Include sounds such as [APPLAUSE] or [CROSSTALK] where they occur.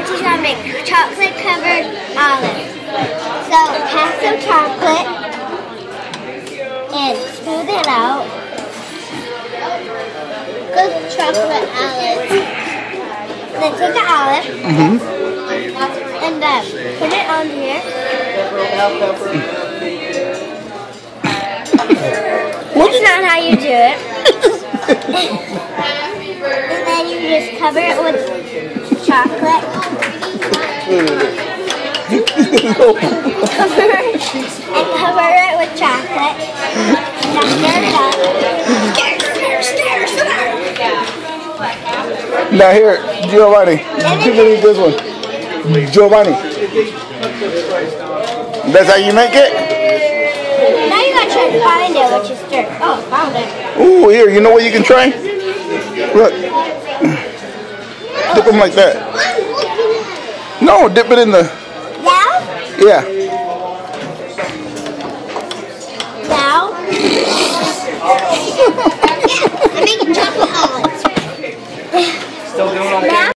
going to teach you how to make chocolate covered olives. So have some chocolate and smooth it out. Good chocolate olives. Then take the olive Mm-hmm. and then put it on here. That's not how you do it. [LAUGHS] and then you just cover it with chocolate. Cover it and cover it with chocolate. Now here, Giovanni, give me this one. Giovanni. That's how you make it? Now you gotta try to find it, what you stir. Oh, found it. Ooh, here, you know what you can try? Look. Dip them like that. No, dip it in the, Now? yeah.